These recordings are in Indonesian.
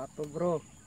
satu bro.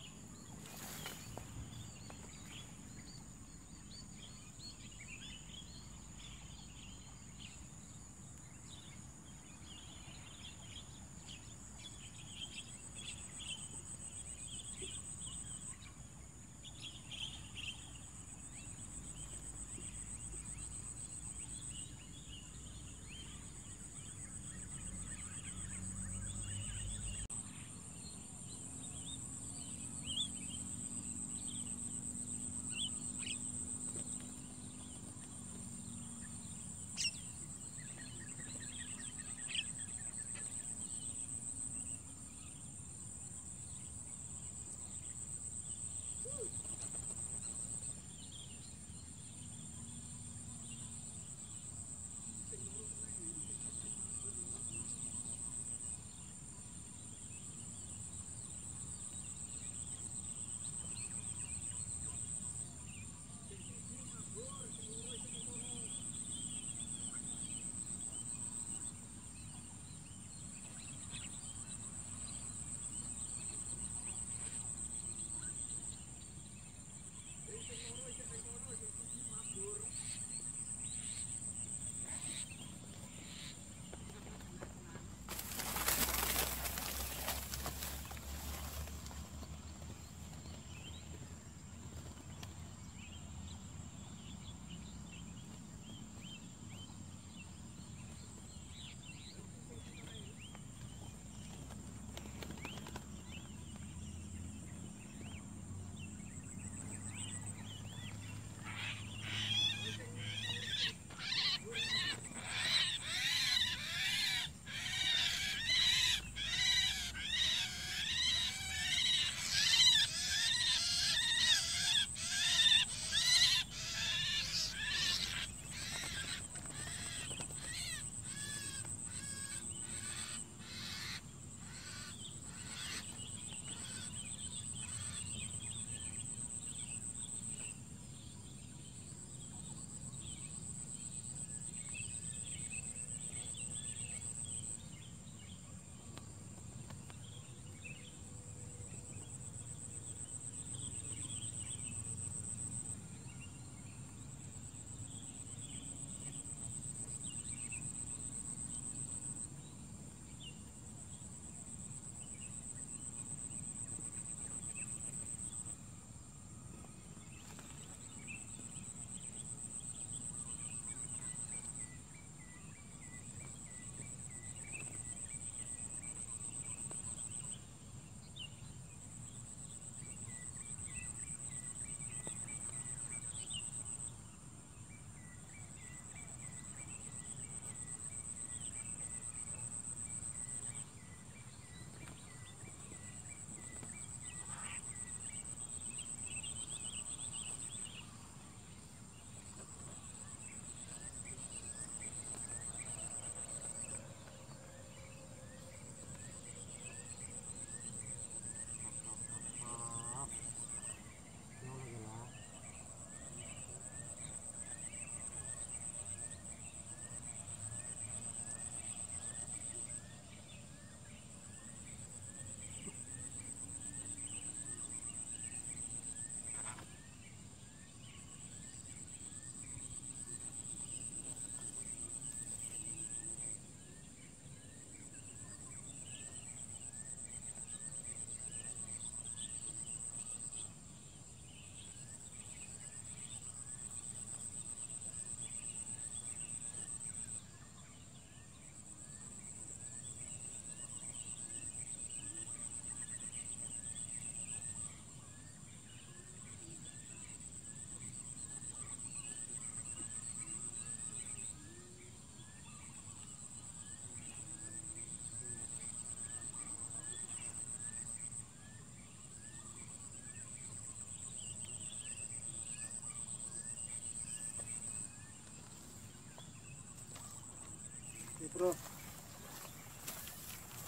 Bro.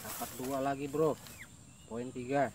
Dapat dua lagi bro. Poin tiga